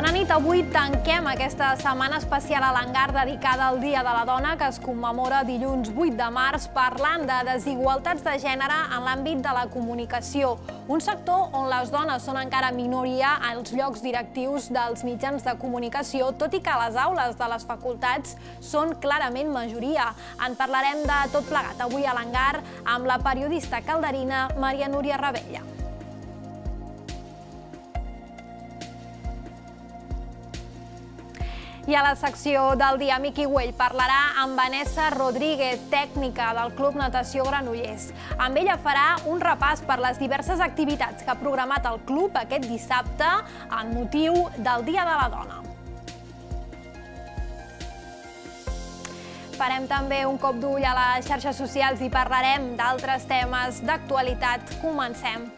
Bona nit. Avui tanquem aquesta setmana especial a l'hangar dedicada al Dia de la Dona que es commemora dilluns 8 de març parlant de desigualtats de gènere en l'àmbit de la comunicació. Un sector on les dones són encara minoria als llocs directius dels mitjans de comunicació, tot i que les aules de les facultats són clarament majoria. En parlarem de tot plegat avui a l'hangar amb la periodista calderina Maria Núria Ravella. I a la secció del dia, Miqui Güell parlarà amb Vanessa Rodríguez, tècnica del Club Natació Granollers. Amb ella farà un repàs per les diverses activitats que ha programat el club aquest dissabte en motiu del Dia de la Dona. Farem també un cop d'ull a les xarxes socials i parlarem d'altres temes d'actualitat. Comencem.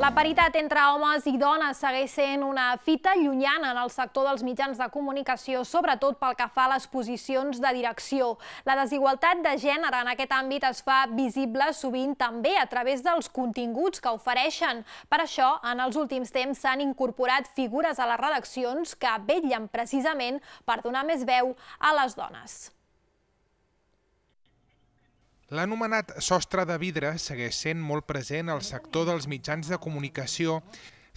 La paritat entre homes i dones segueix sent una fita llunyana en el sector dels mitjans de comunicació, sobretot pel que fa a les posicions de direcció. La desigualtat de gènere en aquest àmbit es fa visible sovint també a través dels continguts que ofereixen. Per això, en els últims temps s'han incorporat figures a les redaccions que vetllen precisament per donar més veu a les dones. L'anomenat sostre de vidre segueix sent molt present al sector dels mitjans de comunicació,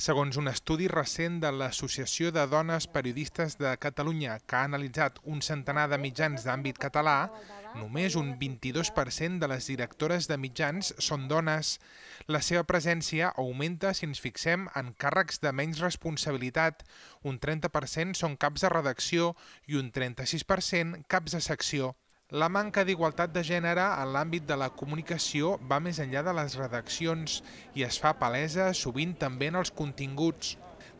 segons un estudi recent de l'Associació de Dones Periodistes de Catalunya, que ha analitzat un centenar de mitjans d'àmbit català, només un 22% de les directores de mitjans són dones. La seva presència augmenta si ens fixem en càrrecs de menys responsabilitat. Un 30% són caps de redacció i un 36% caps de secció. La manca d'igualtat de gènere en l'àmbit de la comunicació va més enllà de les redaccions i es fa palesa sovint també en els continguts.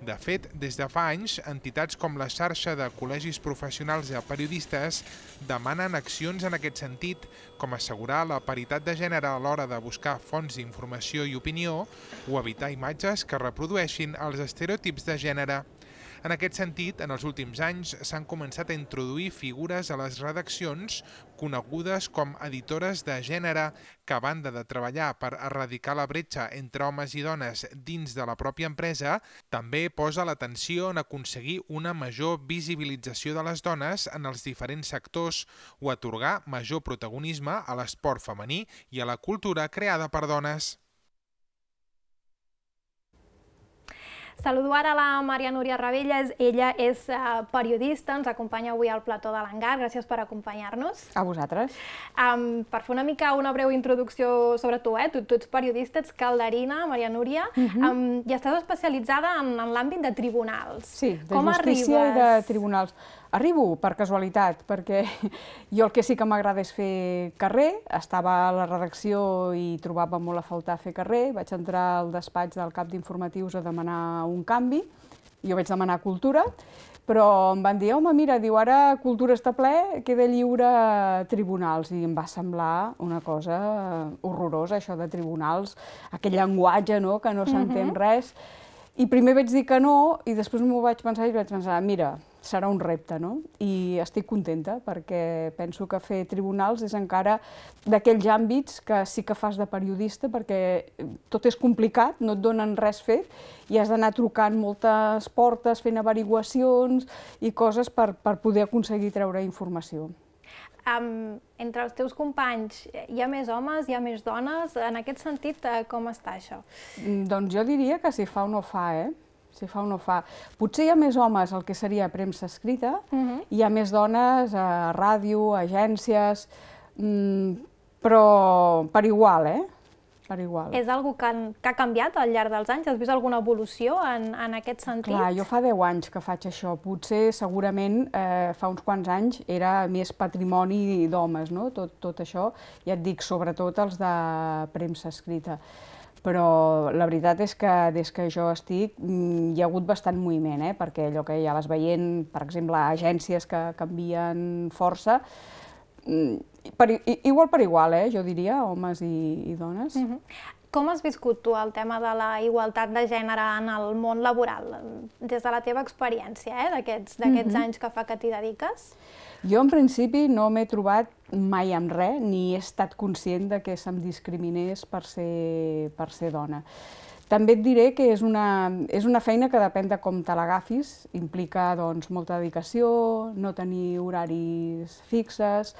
De fet, des de fa anys, entitats com la xarxa de col·legis professionals de periodistes demanen accions en aquest sentit, com assegurar la paritat de gènere a l'hora de buscar fonts d'informació i opinió o evitar imatges que reprodueixin els estereotips de gènere. En aquest sentit, en els últims anys s'han començat a introduir figures a les redaccions conegudes com editores de gènere que, a banda de treballar per erradicar la bretxa entre homes i dones dins de la pròpia empresa, també posa l'atenció en aconseguir una major visibilització de les dones en els diferents sectors o atorgar major protagonisme a l'esport femení i a la cultura creada per dones. Saludo ara la Maria Núria Ravelles. Ella és uh, periodista, ens acompanya avui al plató de l'Hangar. Gràcies per acompanyar-nos. A vosaltres. Um, per fer una mica una breu introducció sobre tu, eh? tu, tu ets periodista, ets calderina, Maria Núria, uh -huh. um, i estàs especialitzada en, en l'àmbit de tribunals. Sí, de Com justícia arribes? i de tribunals. Arribo per casualitat, perquè jo el que sí que m'agrada és fer carrer, estava a la redacció i trobava molt a faltar fer carrer, vaig entrar al despatx del cap d'informatius a demanar un canvi, jo vaig demanar cultura, però em van dir, home, mira, diu, ara cultura està ple, queda lliure tribunals, i em va semblar una cosa horrorosa, això de tribunals, aquell llenguatge, no?, que no s'entén -huh. res, i primer vaig dir que no, i després m'ho vaig pensar i vaig pensar, mira, serà un repte, no? I estic contenta perquè penso que fer tribunals és encara d'aquells àmbits que sí que fas de periodista perquè tot és complicat, no et donen res fet i has d'anar trucant moltes portes, fent averiguacions i coses per, per poder aconseguir treure informació. Um, entre els teus companys hi ha més homes, hi ha més dones? En aquest sentit, eh, com està això? Mm, doncs jo diria que si fa o no fa, eh? Si fa o no fa. Potser hi ha més homes al que seria premsa escrita, uh -huh. i hi ha més dones a ràdio, a agències, mm, però per igual, eh? Per igual. És algo que, que ha canviat al llarg dels anys? Has vist alguna evolució en, en aquest sentit? Clar, jo fa 10 anys que faig això. Potser, segurament, eh, fa uns quants anys era més patrimoni d'homes, no? Tot, tot això, ja et dic, sobretot els de premsa escrita però la veritat és que des que jo estic mm, hi ha hagut bastant moviment, eh? perquè allò que ja vas veient, per exemple, agències que canvien força, mm, per, igual per igual, eh? jo diria, homes i, i dones. Uh -huh. Com has viscut tu el tema de la igualtat de gènere en el món laboral, des de la teva experiència, eh? d'aquests uh -huh. anys que fa que t'hi dediques? Jo, en principi, no m'he trobat mai amb res, ni he estat conscient de que se'm discriminés per ser, per ser dona. També et diré que és una, és una feina que depèn de com te l'agafis, implica doncs, molta dedicació, no tenir horaris fixes,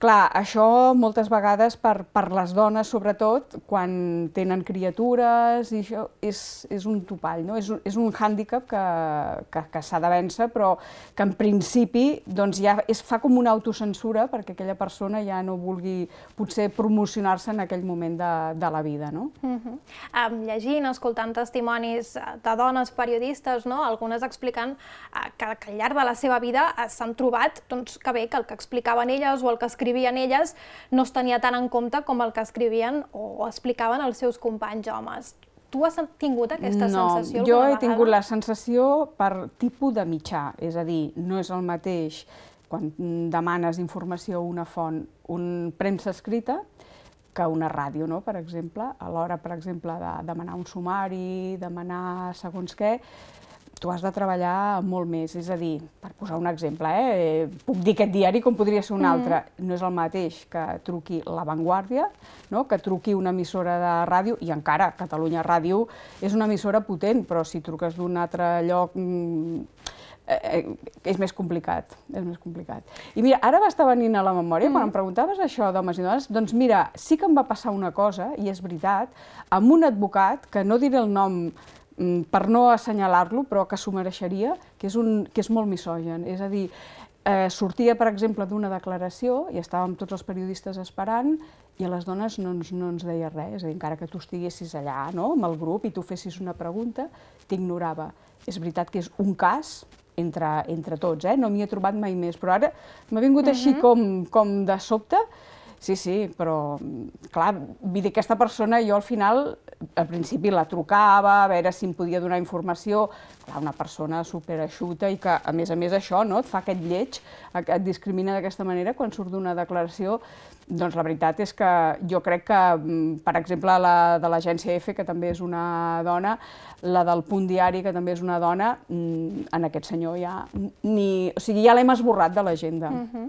Clar, això moltes vegades per, per les dones, sobretot, quan tenen criatures, i això és, és un topall, no? és, un, és un hàndicap que, que, que s'ha de vèncer, però que en principi doncs, ja es fa com una autocensura perquè aquella persona ja no vulgui potser promocionar-se en aquell moment de, de la vida. No? Uh -huh. um, llegint, escoltant testimonis de dones periodistes, no? algunes explicant uh, que, que al llarg de la seva vida uh, s'han trobat doncs, que bé, que el que explicaven elles o el que escrivien escrivien elles no es tenia tant en compte com el que escrivien o explicaven els seus companys homes. Tu has tingut aquesta no, sensació jo he vegada? tingut la sensació per tipus de mitjà, és a dir, no és el mateix quan demanes informació a una font, un premsa escrita, que una ràdio, no? per exemple. A l'hora, per exemple, de demanar un sumari, demanar segons què, tu has de treballar molt més. És a dir, per posar un exemple, eh, puc dir aquest diari com podria ser un mm. altre. No és el mateix que truqui La Vanguardia, no? que truqui una emissora de ràdio, i encara Catalunya Ràdio és una emissora potent, però si truques d'un altre lloc mm, eh, eh, és més complicat, és més complicat. I mira, ara m'està venint a la memòria, mm. quan em preguntaves això d'homes i dones, doncs mira, sí que em va passar una cosa, i és veritat, amb un advocat, que no diré el nom Mm, per no assenyalar-lo, però que s'ho mereixeria, que és, un, que és molt misogen. És a dir, eh, sortia, per exemple, d'una declaració i estàvem tots els periodistes esperant i a les dones no ens, no ens deia res, és a dir, encara que tu estiguessis allà no, amb el grup i tu fessis una pregunta, t'ignorava. És veritat que és un cas entre, entre tots, eh? no m'hi he trobat mai més, però ara m'ha vingut uh -huh. així com, com de sobte, Sí, sí, però, clar, vull dir, aquesta persona jo al final al principi la trucava, a veure si em podia donar informació, clar, una persona superaixuta i que, a més a més, això no, et fa aquest lleig, et discrimina d'aquesta manera quan surt d'una declaració, doncs la veritat és que jo crec que, mm, per exemple, la de l'agència F, que també és una dona, la del Punt Diari, que també és una dona, mm, en aquest senyor ja ni... O sigui, ja l'hem esborrat de l'agenda. Uh -huh.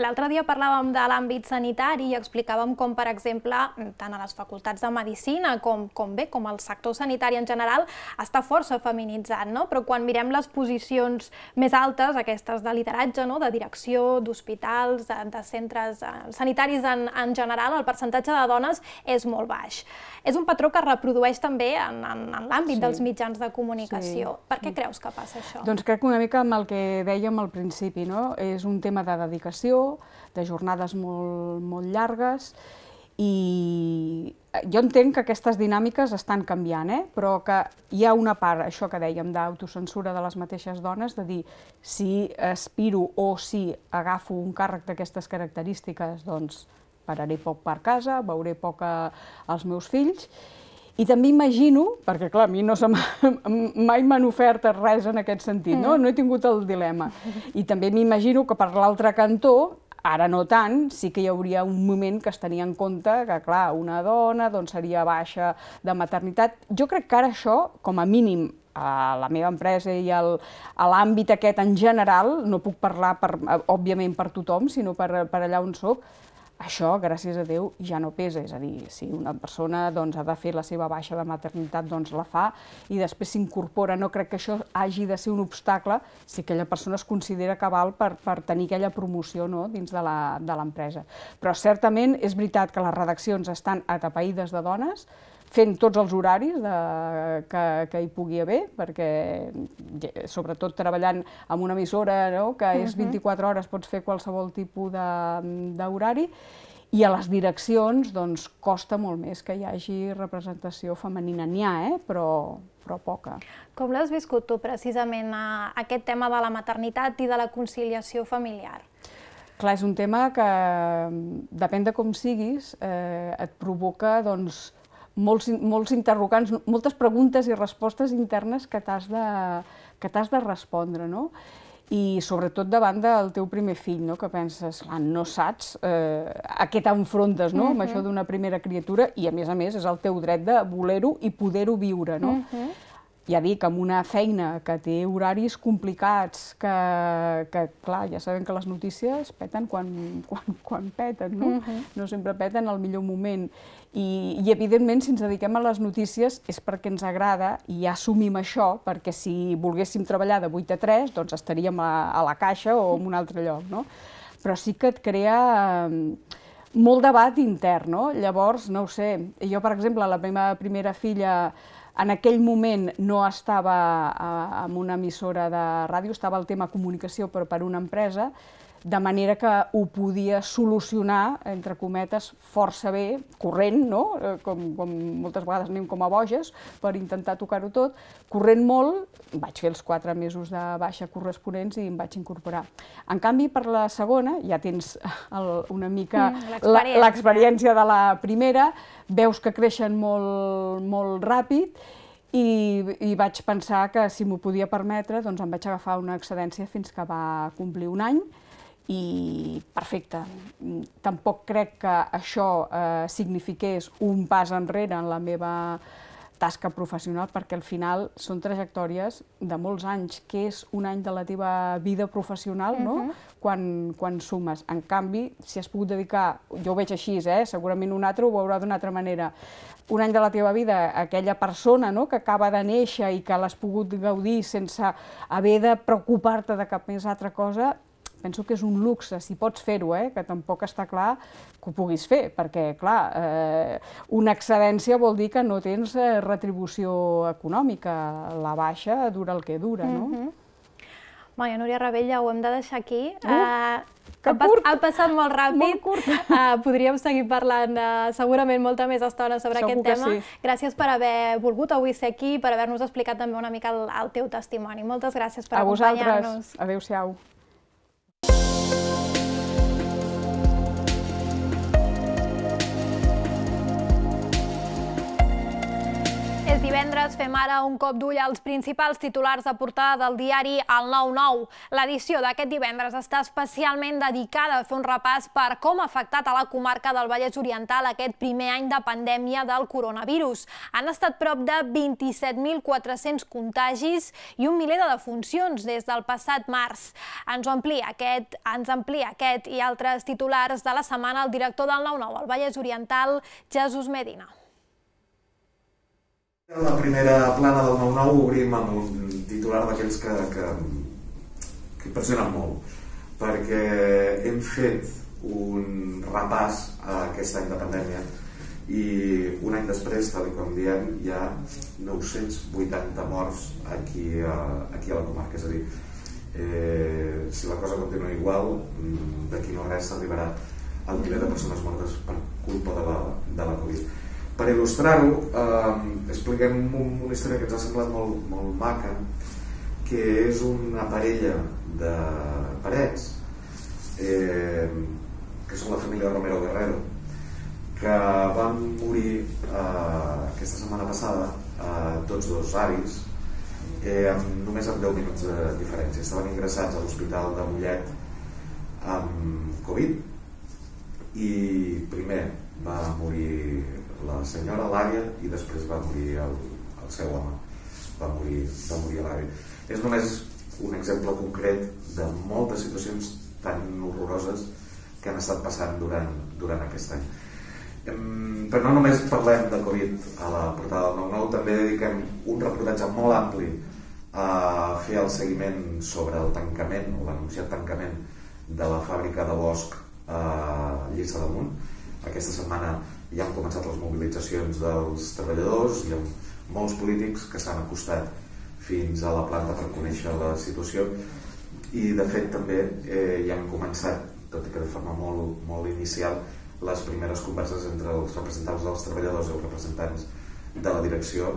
L'altre dia parlàvem de l'àmbit sanitari i explicàvem com, per exemple, tant a les facultats de Medicina com, com bé, com el sector sanitari en general, està força feminitzat, no? Però quan mirem les posicions més altes, aquestes de lideratge, no? de direcció, d'hospitals, de, de centres eh, sanitaris en, en general, el percentatge de dones és molt baix. És un patró que reprodueix també en, en, en l'àmbit sí. dels mitjans de comunicació. Sí. Per què creus que passa això? Doncs crec que una mica amb el que dèiem al principi, no? és un tema de dedicació, de jornades molt, molt llargues, i jo entenc que aquestes dinàmiques estan canviant, eh? però que hi ha una part, això que dèiem, d'autocensura de les mateixes dones, de dir, si aspiro o si agafo un càrrec d'aquestes característiques, doncs pararé poc per casa, veuré poc a, als meus fills, i també imagino, perquè clar, a mi no se mai m'han ofert res en aquest sentit, no? Mm. no he tingut el dilema, i també m'imagino que per l'altre cantó, ara no tant, sí que hi hauria un moment que es tenia en compte que, clar, una dona doncs, seria baixa de maternitat. Jo crec que ara això, com a mínim, a la meva empresa i al, a l'àmbit aquest en general, no puc parlar, per, òbviament, per tothom, sinó per, per allà on sóc, això, gràcies a Déu, ja no pesa. És a dir, si una persona doncs, ha de fer la seva baixa de maternitat, doncs la fa i després s'incorpora. No crec que això hagi de ser un obstacle si aquella persona es considera cabal per, per tenir aquella promoció no? dins de l'empresa. Però certament és veritat que les redaccions estan atapeïdes de dones, fent tots els horaris de, que, que hi pugui haver, perquè sobretot treballant amb una emissora no, que és 24 hores, pots fer qualsevol tipus d'horari, i a les direccions doncs, costa molt més que hi hagi representació femenina. N'hi ha, eh? però, però poca. Com l'has viscut tu, precisament, a aquest tema de la maternitat i de la conciliació familiar? Clar, és un tema que, depèn de com siguis, eh, et provoca doncs, molts, molts interrogants, moltes preguntes i respostes internes que t'has de, que de respondre, no? i sobretot davant del teu primer fill, no? que penses, clar, no saps eh, a què t'enfrontes no? Uh -huh. amb això d'una primera criatura, i a més a més és el teu dret de voler-ho i poder-ho viure. No? Uh -huh. Ja dic, amb una feina que té horaris complicats, que, que clar, ja sabem que les notícies peten quan, quan, quan peten, no? Uh -huh. No sempre peten al millor moment. I, I, evidentment, si ens dediquem a les notícies és perquè ens agrada i ja assumim això, perquè si volguéssim treballar de 8 a 3, doncs estaríem a, a la caixa o en un altre lloc, no? Però sí que et crea... Eh, molt debat intern, no? Llavors, no ho sé, jo, per exemple, la meva primera filla en aquell moment no estava en una emissora de ràdio, estava el tema comunicació, però per una empresa, de manera que ho podia solucionar, entre cometes, força bé, corrent, no? Eh, com, com moltes vegades anem com a boges per intentar tocar-ho tot, corrent molt, vaig fer els quatre mesos de baixa corresponents i em vaig incorporar. En canvi, per la segona, ja tens el, una mica mm, l'experiència de la primera, veus que creixen molt, molt ràpid, i, i vaig pensar que si m'ho podia permetre, doncs em vaig agafar una excedència fins que va complir un any, i perfecte. Tampoc crec que això eh, signifiqués un pas enrere en la meva tasca professional, perquè al final són trajectòries de molts anys, que és un any de la teva vida professional, no? Uh -huh. quan, quan sumes. En canvi, si has pogut dedicar, jo ho veig així, eh? segurament un altre ho veurà d'una altra manera, un any de la teva vida aquella persona no? que acaba de néixer i que l'has pogut gaudir sense haver de preocupar-te de cap més altra cosa, penso que és un luxe, si pots fer-ho, eh? que tampoc està clar que ho puguis fer, perquè, clar, eh, una excedència vol dir que no tens eh, retribució econòmica, la baixa dura el que dura, no? Mm -hmm. Maia Núria Rebella, ho hem de deixar aquí. Uh, uh, que ha, curt. ha passat molt ràpid. Molt curt. Uh, podríem seguir parlant uh, segurament molta més estona sobre Segur aquest tema. Sí. Gràcies per haver volgut avui ser aquí, per haver-nos explicat també una mica el, el teu testimoni. Moltes gràcies per acompanyar-nos. A vosaltres. Adéu-siau. Divendres fem ara un cop d'ull als principals titulars de portada del diari El 9-9. L'edició d'aquest divendres està especialment dedicada a fer un repàs per com ha afectat a la comarca del Vallès Oriental aquest primer any de pandèmia del coronavirus. Han estat prop de 27.400 contagis i un miler de defuncions des del passat març. Ens amplia aquest, ens amplia aquest i altres titulars de la setmana el director del 9-9 al Vallès Oriental, Jesús Medina. La primera plana del 9-9 obrim amb un titular d'aquells que, que, que impressionen molt, perquè hem fet un repàs a aquest any de pandèmia i un any després, tal com diem, hi ha 980 morts aquí a, aquí a la comarca. És a dir, eh, si la cosa continua igual, mm, d'aquí no res s'arribarà al miler de persones mortes per culpa de la, de la Covid per il·lustrar-ho, eh, expliquem un, una història que ens ha semblat molt, molt maca, que és una parella de parets, eh, que són la família Romero Guerrero, que van morir eh, aquesta setmana passada eh, tots dos avis, eh, amb, només amb 10 minuts de diferència. Estaven ingressats a l'Hospital de Mollet amb Covid i primer va morir la senyora Lària i després va morir el, el seu home. Va morir, va morir l'àvia és només un exemple concret de moltes situacions tan horroroses que han estat passant durant, durant aquest any. Però no només parlem de Covid a la portada del 9-9 també dediquem un reportatge molt ampli a fer el seguiment sobre el tancament o l'anunciat tancament de la fàbrica de bosc a Lliça d'Amunt. Aquesta setmana ja han començat les mobilitzacions dels treballadors, hi ha molts polítics que s'han acostat fins a la planta per conèixer la situació. I de fet també eh, ja han començat, tot i que de forma molt, molt inicial, les primeres converses entre els representants dels treballadors i els representants de la direcció.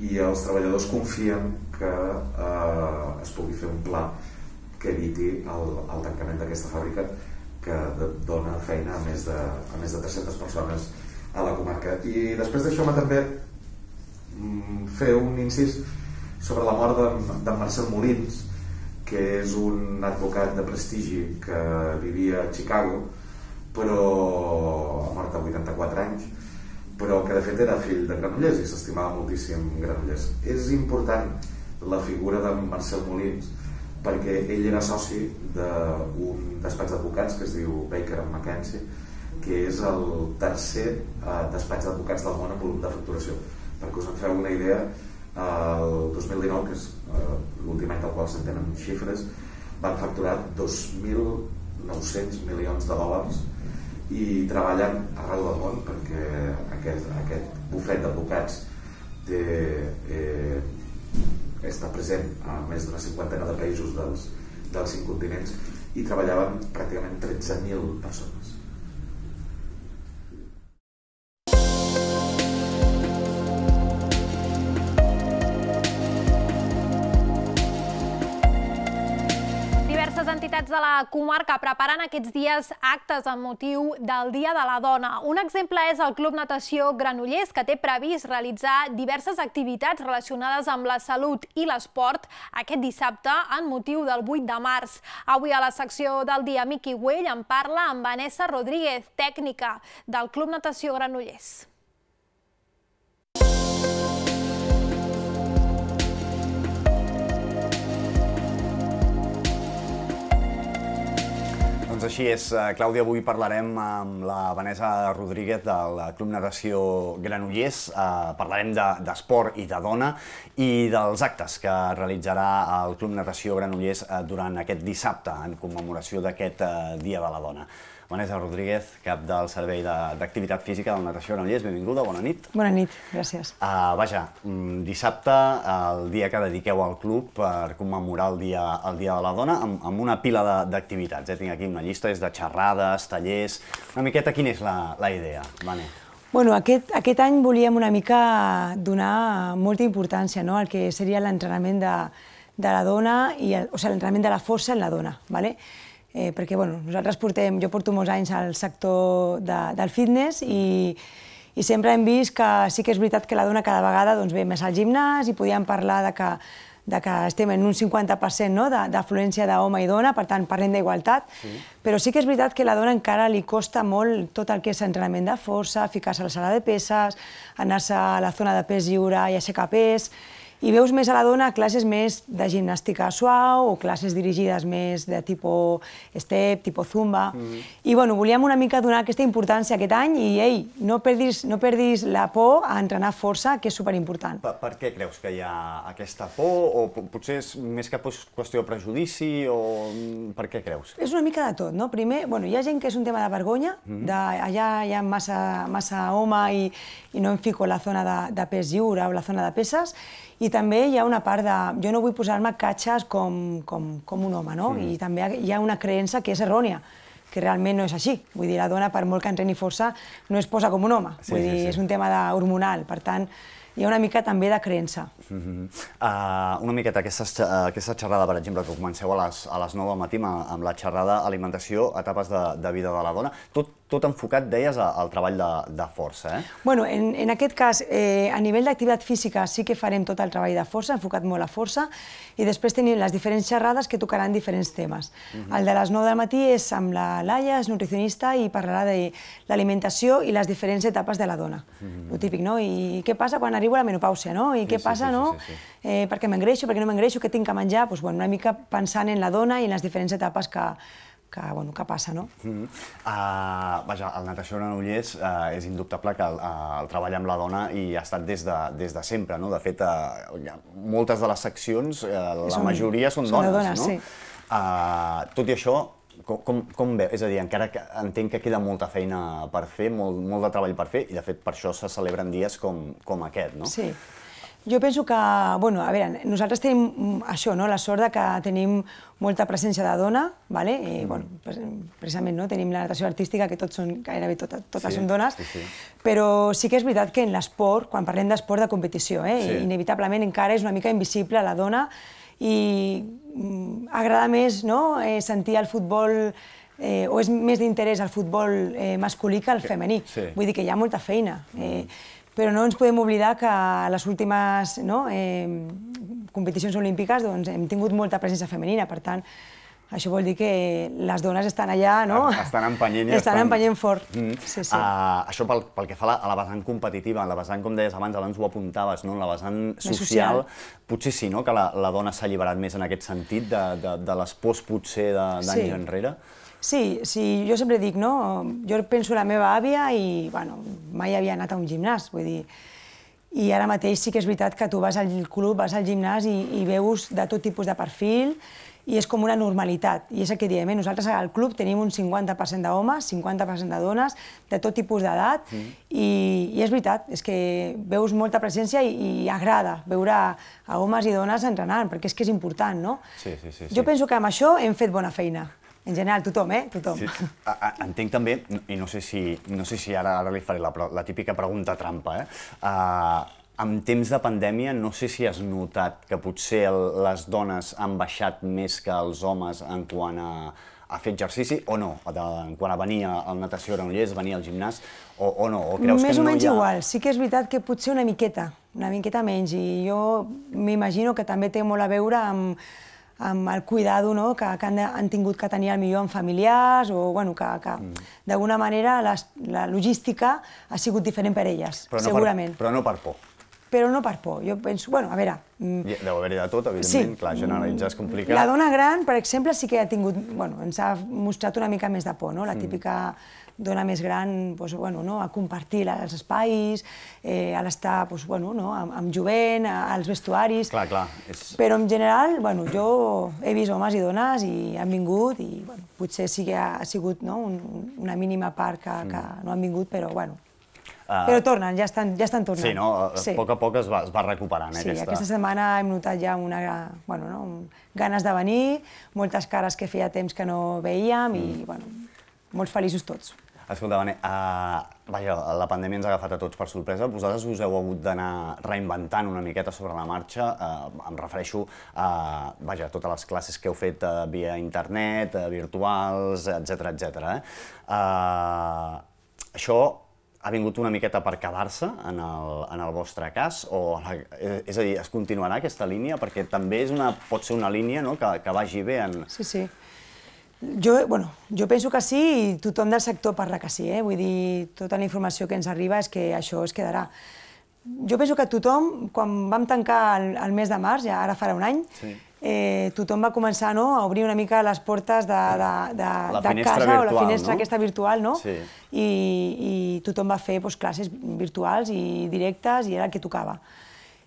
I els treballadors confien que eh, es pugui fer un pla que eviti el, el tancament d'aquesta fàbrica que dona feina a més de, a més de 300 persones a la comarca. I després d'això també mm, fer un incís sobre la mort de, de Marcel Molins, que és un advocat de prestigi que vivia a Chicago, però ha mort a 84 anys, però que de fet era fill de Granollers i s'estimava moltíssim Granollers. És important la figura de Marcel Molins perquè ell era soci d'un despatx d'advocats que es diu Baker McKenzie que és el tercer eh, despatx d'advocats del món en volum de facturació. Perquè us en feu una idea el 2019 que és eh, l'últim any del qual se'n tenen xifres van facturar 2.900 milions de dòlars i treballen arreu del món perquè aquest, aquest bufet d'advocats té eh, està present a més d'una cinquantena de països dels, dels cinc continents i treballaven pràcticament 13.000 persones. De la comarca preparen aquests dies actes amb motiu del Dia de la Dona. Un exemple és el Club Natació Granollers, que té previst realitzar diverses activitats relacionades amb la salut i l'esport aquest dissabte en motiu del 8 de març. Avui a la secció del dia Miqui Güell en parla amb Vanessa Rodríguez, tècnica del Club Natació Granollers. Així és, eh, Clàudia, avui parlarem amb la Vanessa Rodríguez del Club Natació Granollers, eh, parlarem d'esport de, i de dona i dels actes que realitzarà el Club Natació Granollers eh, durant aquest dissabte en commemoració d'aquest Dia de la Dona. Vanessa Rodríguez, cap del Servei d'Activitat Física del Natació Granollers. Benvinguda, bona nit. Bona nit, gràcies. Uh, vaja, mm, dissabte, el dia que dediqueu al club per commemorar el Dia, el dia de la Dona, amb, amb una pila d'activitats. Eh? Tinc aquí una llista, és de xerrades, tallers... Una miqueta, quina és la, la idea, Vane? Bueno, aquest, aquest any volíem una mica donar molta importància no? al que seria l'entrenament de, de la dona, i el, o sigui, l'entrenament de la força en la dona. ¿vale? Eh, perquè bueno, nosaltres portem, jo porto molts anys al sector de, del fitness i, i sempre hem vist que sí que és veritat que la dona cada vegada doncs, ve més al gimnàs i podíem parlar de que, de que estem en un 50% no? d'afluència d'home i dona, per tant parlem d'igualtat, sí. però sí que és veritat que la dona encara li costa molt tot el que és entrenament de força, ficar-se a la sala de peses, anar-se a la zona de pes lliure i aixecar pes, i veus més a la dona classes més de gimnàstica suau o classes dirigides més de tipus step, tipus zumba. Mm -hmm. I bueno, volíem una mica donar aquesta importància aquest any i ei, no perdis, no perdis la por a entrenar força, que és superimportant. Per, per què creus que hi ha aquesta por? O potser és més que qüestió de prejudici? O per què creus? És una mica de tot, no? Primer, bueno, hi ha gent que és un tema de vergonya, mm -hmm. de, allà hi ha massa, massa home i, i no em fico a la zona de, de pes lliure o la zona de peses, i també hi ha una part de... Jo no vull posar-me catxes com, com, com un home, no? Sí. I també hi ha una creença que és errònia que realment no és així. Vull dir, la dona, per molt que entreni força, no es posa com un home. Sí, Vull dir, sí, sí. és un tema hormonal. Per tant, hi ha una mica també de creença. Mm -hmm. uh, una miqueta, aquesta, uh, aquesta xerrada, per exemple, que comenceu a les, a les 9 del matí amb, amb la xerrada alimentació, etapes de, de vida de la dona, tot, tot enfocat, deies, al treball de, de força, eh? Bueno, en, en aquest cas, eh, a nivell d'activitat física sí que farem tot el treball de força, enfocat molt a força, i després tenim les diferents xerrades que tocaran diferents temes. Uh -huh. El de les 9 del matí és amb la Laia, és nutricionista, i parlarà de l'alimentació i les diferents etapes de la dona. Uh -huh. Lo típic, no? I què passa quan arribo a la menopàusia, no? I sí, què passa, sí, sí, no? Sí, sí, sí. Eh, per què m'engreixo, per què no m'engreixo, què tinc que menjar? Pues, bueno, una mica pensant en la dona i en les diferents etapes que, que, bueno, que passa, no? Mm -hmm. uh, vaja, el Natació Granollers uh, és indubtable que el, uh, el treball amb la dona hi ha estat des de, des de sempre, no? De fet, uh, moltes de les seccions, uh, la són, majoria són, són dones, dones, no? Sí. Uh, tot i això, com, com, com ve? És a dir, encara que entenc que queda molta feina per fer, molt, molt de treball per fer, i de fet per això se celebren dies com, com aquest, no? Sí. Jo penso que, bueno, a veure, nosaltres tenim mm, això, no? la sort de que tenim molta presència de dona, vale? I, mm. bueno, precisament no? tenim la natació artística, que tots són, gairebé tot, totes sí, són dones, sí, sí. però sí que és veritat que en l'esport, quan parlem d'esport de competició, eh? sí. inevitablement encara és una mica invisible la dona i mm, agrada més no? eh, sentir el futbol eh, o és més d'interès el futbol eh, masculí que el femení. Sí. Vull dir que hi ha molta feina. Eh, mm però no ens podem oblidar que a les últimes no, eh, competicions olímpiques doncs, hem tingut molta presència femenina, per tant, això vol dir que les dones estan allà, no? Estan empenyent estan... Estan empenyent fort, mm. sí, sí. Uh, això pel, pel que fa a la, a la vessant competitiva, la vessant, com deies abans, abans ho apuntaves, no? la vessant social, social, potser sí, no?, que la, la dona s'ha alliberat més en aquest sentit, de, de, de les pors potser d'anys sí. enrere. Sí, sí, jo sempre dic, no? Jo penso la meva àvia i, bueno, mai havia anat a un gimnàs, vull dir, i ara mateix sí que és veritat que tu vas al club, vas al gimnàs i, i veus de tot tipus de perfil, i és com una normalitat. I és el que diem, eh? nosaltres al club tenim un 50% d'homes, 50% de dones, de tot tipus d'edat, mm. i, i és veritat, és que veus molta presència i, i agrada veure a, homes i dones entrenant, perquè és que és important, no? Sí, sí, sí. Jo penso que amb això hem fet bona feina. En general, tothom, eh? Tothom. Sí. Entenc també, i no sé si, no sé si ara, ara li faré la, la típica pregunta trampa, eh? Uh, en temps de pandèmia no sé si has notat que potser el, les dones han baixat més que els homes en quant a, a fer exercici o no, de, en quant a venir al natació Granollers, venir al gimnàs, o, o no? O creus més que o menys ha... igual, sí que és veritat que potser una miqueta, una miqueta menys, i jo m'imagino que també té molt a veure amb, amb el cuidado no? que, que han, han tingut que tenir millor amb familiars o bueno, que, que mm. d'alguna manera la, la logística ha sigut diferent per elles, però no segurament. Per, però no per por però no per por. Jo penso, bueno, a veure... Mm, deu haver-hi de tot, evidentment, sí. clar, generalitzar és complicat. La dona gran, per exemple, sí que ha tingut, bueno, ens ha mostrat una mica més de por, no? La mm. Dona més gran, doncs, bueno, no? a compartir els espais, eh, a l'estar doncs, bueno, no? amb, amb jovent, als vestuaris... Clar, clar. És... Però en general, bueno, jo he vist homes i dones i han vingut i bueno, potser sí que ha sigut no? Un, una mínima part que, mm. que no han vingut, però bueno, Uh, Però tornen, ja estan, ja estan tornant. Sí, no? Sí. A poc a poc es va, es va recuperant. Eh, sí, aquesta... aquesta setmana hem notat ja una, bueno, no, ganes de venir, moltes cares que feia temps que no veiem mm. i bueno, molts feliços tots. Escolta, Vane, uh, vaja, la pandèmia ens ha agafat a tots per sorpresa. Vosaltres us heu hagut d'anar reinventant una miqueta sobre la marxa. Uh, em refereixo a vaja, totes les classes que heu fet uh, via internet, uh, virtuals, etc etc. Eh? Uh, això ha vingut una miqueta per quedar-se en, el, en el vostre cas? O, és a dir, es continuarà aquesta línia? Perquè també és una, pot ser una línia no? que, que vagi bé en... Sí, sí. Jo, bueno, jo penso que sí i tothom del sector parla que sí. Eh? Vull dir, tota la informació que ens arriba és que això es quedarà. Jo penso que tothom, quan vam tancar el, el mes de març, ja ara farà un any, sí eh, tothom va començar no, a obrir una mica les portes de, de, de, de casa virtual, o la finestra no? aquesta virtual, no? Sí. I, I tothom va fer doncs, classes virtuals i directes i era el que tocava.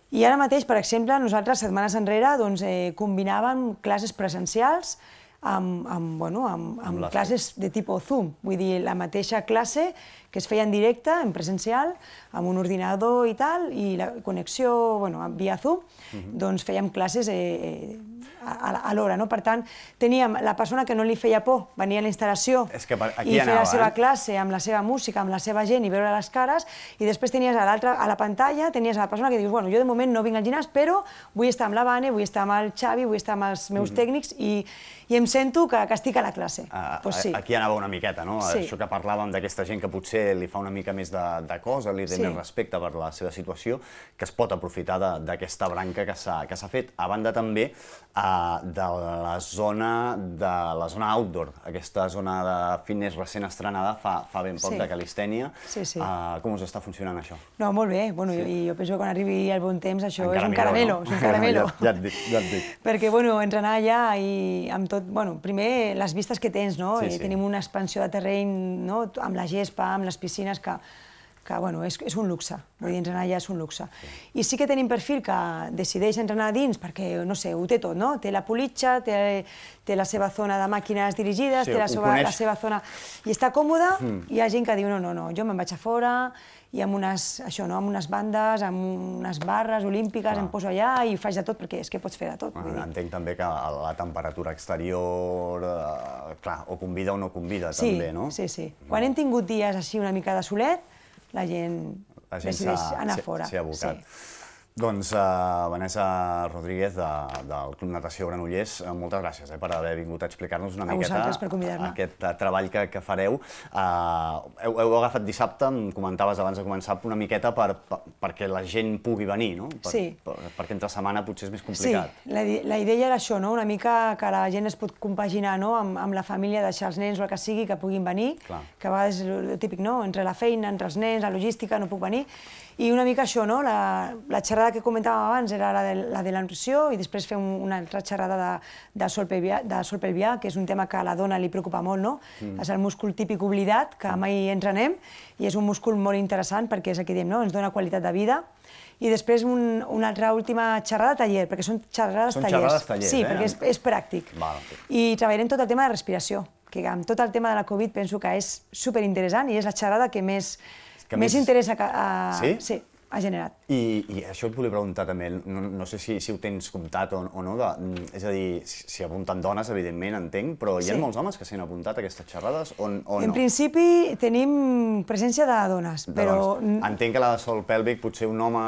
I ara mateix, per exemple, nosaltres setmanes enrere doncs, eh, combinàvem classes presencials amb, amb, bueno, amb, amb, amb classes de tipus Zoom, vull dir, la mateixa classe que es feia en directe, en presencial, amb un ordinador i tal, i la connexió, bueno, via Zoom, uh -huh. doncs fèiem classes eh, eh, a, a l'hora, no? Per tant, teníem la persona que no li feia por venir a la instal·lació és que aquí i fer anava, la seva eh? classe amb la seva música, amb la seva gent i veure les cares, i després tenies a l'altra, a la pantalla, tenies a la persona que dius, bueno, jo de moment no vinc al gimnàs, però vull estar amb la Vane, vull estar amb el Xavi, vull estar amb els meus mm -hmm. tècnics i, i em sento que, que estic a la classe. Uh, pues sí. Aquí anava una miqueta, no? Sí. Això que parlàvem d'aquesta gent que potser li fa una mica més de, de cosa, li té sí. més respecte per la seva situació, que es pot aprofitar d'aquesta branca que s'ha fet. A banda també uh, de la zona de la zona outdoor, aquesta zona de fitness recent estrenada fa, fa ben poc sí. de Calistènia. Sí, sí. Uh, com us està funcionant això? No, molt bé. Bueno, sí. I jo penso que quan arribi el bon temps això Encara és un caramelo. No? És un caramelo. ja, ja et dic, ja et dic. Perquè, bueno, entrenar allà i amb tot... Bueno, primer, les vistes que tens, no? Sí, sí. Tenim una expansió de terreny, no? Amb la gespa, amb les piscines, que que bueno, és, és un luxe, vull dir, entrenar allà és un luxe. I sí que tenim perfil que decideix entrenar dins perquè, no sé, ho té tot, no? Té la politxa, té, té la seva zona de màquines dirigides, sí, té la seva, la seva zona... I està còmode, mm. i hi ha gent que diu, no, no, no, jo me'n vaig a fora, i amb unes, això, no? amb unes bandes, amb unes barres olímpiques, ah. em poso allà i faig de tot, perquè és que pots fer de tot. Ah, entenc també que la temperatura exterior, eh, clar, o convida o no convida, sí, també, no? Sí, sí. Quan hem tingut dies així una mica de solet, la gent, la gent decideix anar fora. S'hi ha abocat. Sí. Doncs uh, Vanessa Rodríguez, de, del Club Natació Granollers, uh, moltes gràcies eh, per haver vingut a explicar-nos una a miqueta aquest uh, treball que, que fareu. Uh, heu, heu agafat dissabte, em comentaves abans de començar, una miqueta per, per, perquè la gent pugui venir, no? Per, sí. Per, perquè entre setmana potser és més complicat. Sí, la, la idea era això, no? una mica que la gent es pot compaginar no? amb, amb la família, deixar els nens o el que sigui, que puguin venir, Clar. que a vegades és el típic, no? entre la feina, entre els nens, la logística, no puc venir, i una mica això, no? la, la xerrada que comentàvem abans era la de la, de la nutrició i després fer un, una altra xerrada de, de, sol pelvià, de sol pelvià, que és un tema que a la dona li preocupa molt, no? Mm. És el múscul típic oblidat, que mai entrenem, i és un múscul molt interessant perquè és el que diem, no? ens dona qualitat de vida, i després un, una altra última xerrada taller, perquè són xerrades són tallers. Xerrades tallers sí, eh? perquè és, és pràctic. Val. I treballarem tot el tema de respiració, que amb tot el tema de la Covid penso que és superinteressant i és la xerrada que més, que més, més interessa a, a, sí? sí, ha generat. I, I això et volia preguntar també, no, no sé si, si ho tens comptat o, o no, de, és a dir, si, apunten dones, evidentment, entenc, però hi ha sí. molts homes que s'han apuntat a aquestes xerrades o, o no? En principi tenim presència de dones, de però... Dones. Entenc que la de sol pèlvic potser un home...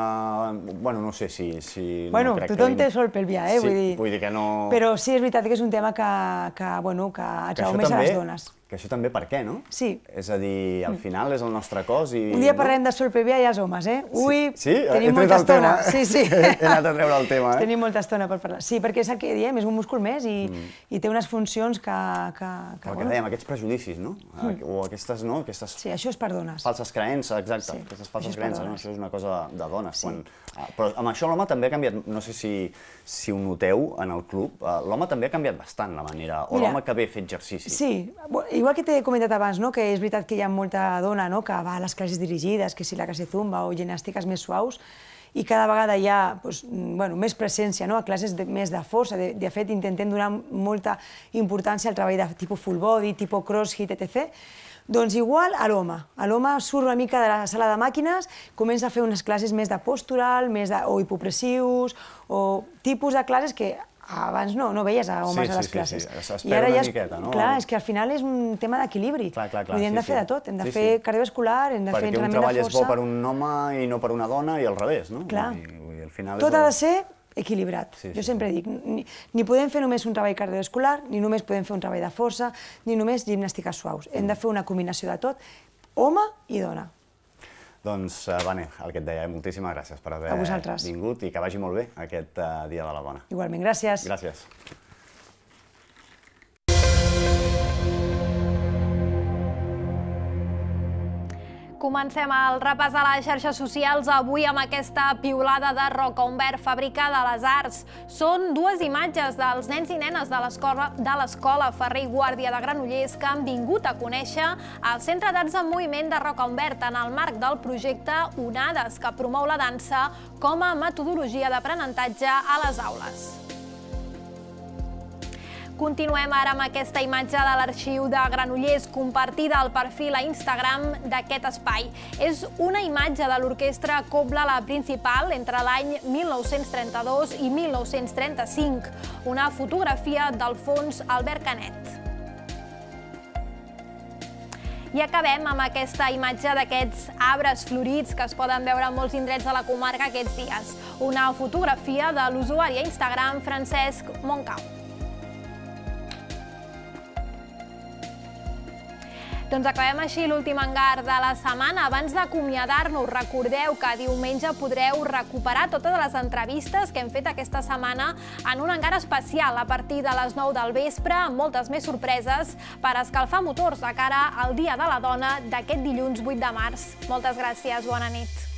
Bueno, no sé si... si bueno, no crec tothom que... té sol pèlvia, eh? Sí, vull, dir... vull dir que no... Però sí, és veritat que és un tema que, que, bueno, que atrau més també... a les dones. Que això també per què, no? Sí. És a dir, al final és el nostre cos i... Un dia no? parlem de sol pelvià i els homes, eh? Ui, sí? sí? tenim molta estona. Sí, sí. He anat a treure el tema, eh? Tenim molta estona per parlar. Sí, perquè és el que diem, és un múscul més i, mm. i té unes funcions que... que, que el que bueno. dèiem, aquests prejudicis, no? Mm. O aquestes, no? Aquestes... Sí, això és per dones. Falses creences, exacte. Sí. Aquestes falses creences, no? Això és una cosa de dones. Sí. Quan... Ah, però amb això l'home també ha canviat, no sé si, si ho noteu en el club, uh, l'home també ha canviat bastant la manera, o l'home que ve a fer exercici. Sí, igual que t'he comentat abans, no? que és veritat que hi ha molta dona no? que va a les classes dirigides, que si la classe zumba o ginàstiques més suaus, i cada vegada hi ha doncs, bueno, més presència no? a classes de, més de força. De, de fet, intentem donar molta importància al treball de tipus full body, tipus crossfit, etc. Doncs igual a l'home. A l'home surt una mica de la sala de màquines, comença a fer unes classes més de postural, més de, o hipopressius, o tipus de classes que abans no, no veies a homes sí, a les sí, classes. Sí, sí. I ara ja és, miqueta, no? Clar, és que al final és un tema d'equilibri. Vull dir, hem sí, de fer sí. de tot, hem de sí, fer sí. cardiovascular, hem de Perquè fer entrenament de força... Perquè un treball és bo per un home i no per una dona i al revés, no? Clar. Al final tot és ha de ser equilibrat. Sí, sí, jo sempre sí. dic, ni, ni podem fer només un treball cardiovascular, ni només podem fer un treball de força, ni només gimnàstiques suaus. Hem de fer una combinació de tot, home i dona. Doncs, uh, Vane, el que et deia, moltíssimes gràcies per haver vingut i que vagi molt bé aquest uh, Dia de la Dona. Igualment, gràcies. Gràcies. Comencem el repàs a les xarxes socials avui amb aquesta piulada de roca umbert fabricada a les arts. Són dues imatges dels nens i nenes de l'escola Ferrer i Guàrdia de Granollers que han vingut a conèixer el Centre d'Arts en Moviment de Roca Umbert en el marc del projecte Onades, que promou la dansa com a metodologia d'aprenentatge a les aules. Continuem ara amb aquesta imatge de l'arxiu de Granollers compartida al perfil a Instagram d'aquest espai. És una imatge de l'orquestra Cobla la Principal entre l'any 1932 i 1935, una fotografia d'Alfons Albert Canet. I acabem amb aquesta imatge d'aquests arbres florits que es poden veure en molts indrets de la comarca aquests dies. Una fotografia de l'usuari a Instagram Francesc Moncau. Doncs acabem així l'últim engar de la setmana. Abans d'acomiadar-nos, recordeu que diumenge podreu recuperar totes les entrevistes que hem fet aquesta setmana en un engar especial a partir de les 9 del vespre, amb moltes més sorpreses per escalfar motors de cara al Dia de la Dona d'aquest dilluns 8 de març. Moltes gràcies, bona nit.